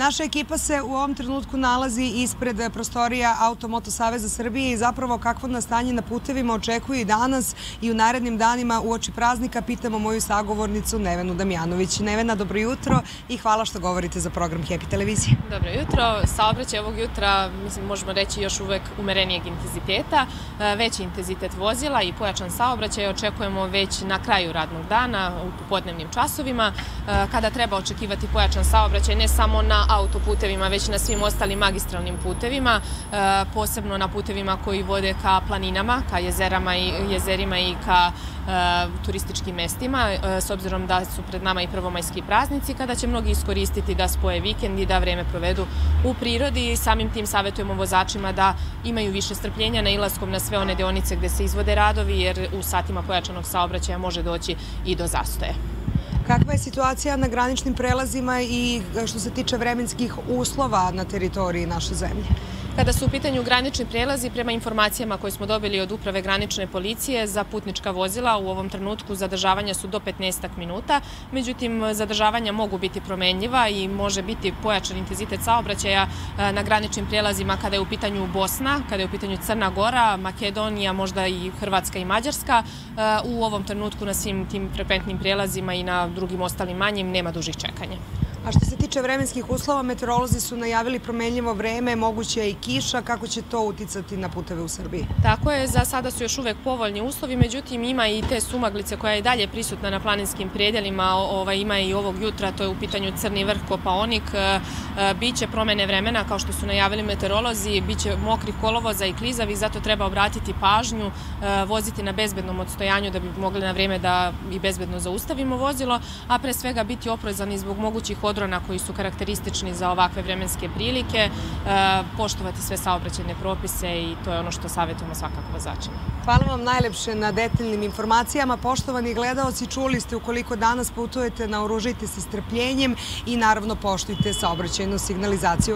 Naša ekipa se u ovom trenutku nalazi ispred prostorija Automoto Saveza Srbije i zapravo kakvo nastanje na putevima očekuju i danas i u narednim danima u oči praznika pitamo moju sagovornicu Nevenu Damjanović. Nevena, dobro jutro i hvala što govorite za program Happy Televizije. Dobro jutro. Saobraćaj ovog jutra, mislim, možemo reći još uvek umerenijeg intenziteta, e, veći intenzitet vozila i pojačan saobraćaj očekujemo već na kraju radnog dana u popodnevnim časovima, e, kada treba očekivati pojačan saobraćaj ne samo na autoputevima, već na svim ostalim magistralnim putevima, e, posebno na putevima koji vode ka planinama, ka jezerama i, jezerima i ka e, turističkim mestima, e, s obzirom da su pred nama i prvomajski praznici, kada će mnogi iskoristiti da spoje vikend i da vreme provedu u prirodi samim tim savjetujemo vozačima da imaju više strpljenja na ilaskom na sve one deonice gde se izvode radovi, jer u satima pojačanog saobraćaja može doći i do zastoja. Kakva je situacija na graničnim prelazima i što se tiče vremenskih uslova na teritoriji naše zemlje? Kada su u pitanju granični prelazi, prema informacijama koje smo dobili od Uprave granične policije za putnička vozila, u ovom trenutku zadržavanja su do 15 minuta, međutim zadržavanja mogu biti promenljiva i može biti pojačan intenzitet saobraćaja e, na graničnim prelazima kada je u pitanju Bosna, kada je u pitanju Crna Gora, Makedonija, možda i Hrvatska i Mađarska. E, u ovom trenutku na svim tim frekventnim prelazima i na drugim ostalim manjim nema dužih čekanja. A što se tiče vremenskih uslova, meteorolozi su najavili promenljivo vreme, moguće i kiša. Kako će to uticati na puteve u Srbiji? Tako je, za sada su još uvek povoljni uslovi, međutim ima i te sumaglice koja je dalje prisutna na planinskim predelima, ovaj, ima i ovog jutra, to je u pitanju Crni vrh Kopaonik. E, e, biće promene vremena, kao što su najavili meteorolozi, biće mokrih kolovoza i klizavi, zato treba obratiti pažnju, e, voziti na bezbednom odstojanju da bi mogli na vreme da i bezbedno zaustavimo vozilo, a pre svega biti oprezani zbog mogućih odrona koji su karakteristični za ovakve vremenske prilike, e, poštovati sve saobraćajne propise i to je ono što savjetujemo svakako vozačima. Hvala vam najlepše na detaljnim informacijama. Poštovani gledalci, čuli ste ukoliko danas putujete, naoružite se strpljenjem i naravno poštujte saobraćajnu signalizaciju.